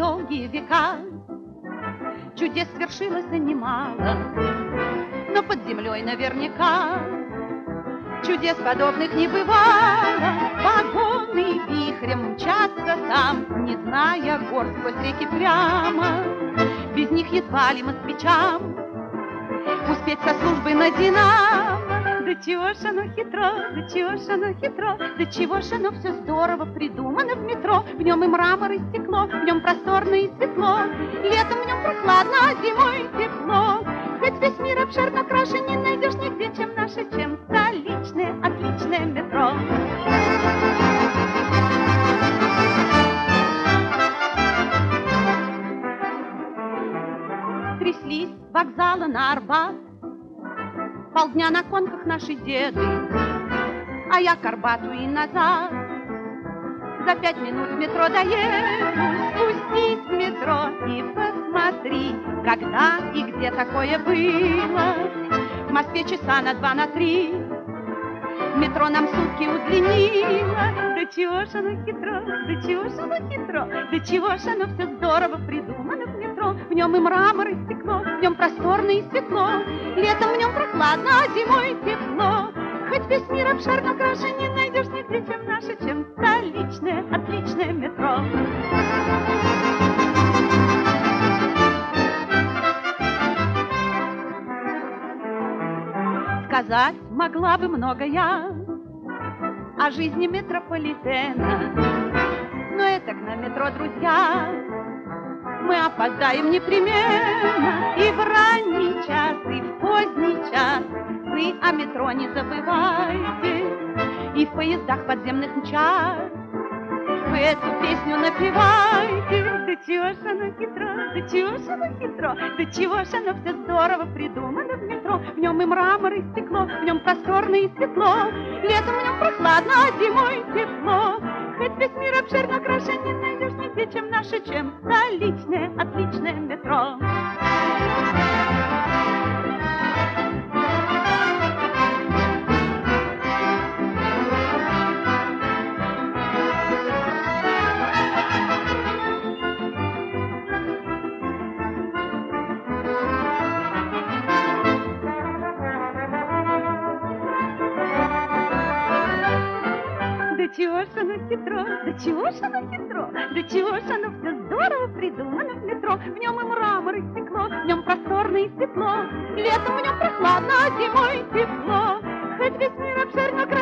долгие века. Чудес свершилось немало, но под землей наверняка чудес подобных не бывало. Вагоны вихрем мчатся там, не зная гор сквозь реки прямо. Без них едва ли москвичам успеть со службы на Динамо. Да чего ж оно хитро, да чего ж оно хитро, да чего ж оно все здорово придумано в метро. В нем и мрамор, и стекло, в нем просторно и светло. Летом в нем прохладно, а зимой тепло. Хоть весь мир обширно краше не найдешь нигде, чем наше, чем столичное отличное метро. Тряслись вокзала на Арбат, Полдня на конках наши деды, А я к и назад. За пять минут в метро доеду, Спустись в метро и посмотри, Когда и где такое было. В Москве часа на два, на три, Метро нам сутки удлинило. Да чего ж оно хитро, да чего ж оно хитро, Да чего ж оно все здорово придумано в нем и мрамор, и стекло, в нем просторно и светло. Летом в нем прохладно, а зимой тепло. Хоть весь мир обширно краше не найдешь нигде, чем наше, чем столичное отличное метро. Сказать могла бы много я о жизни метрополитена, но это на метро, друзья, мы опоздаем непременно и в ранний час, и в поздний час. Вы о метро не забывайте и в поездах подземных мчать. Вы эту песню напевайте, да чего ж оно хитро, да чего ж оно хитро, да чего ж оно все здорово придумано в метро. В нем и мрамор, и стекло, в нем просторно и светло. Летом в нем прохладно, а зимой тепло. Хоть весь мир обширно краше не найдешь нигде, чем наше, чем столичное отличное метро. чего ж оно хитро, да чего ж оно хитро, да чего ж оно все здорово придумано в метро. В нем и мрамор, и стекло, в нем просторно и светло, летом в нем прохладно, а зимой тепло. Хоть весь мир обширно красиво,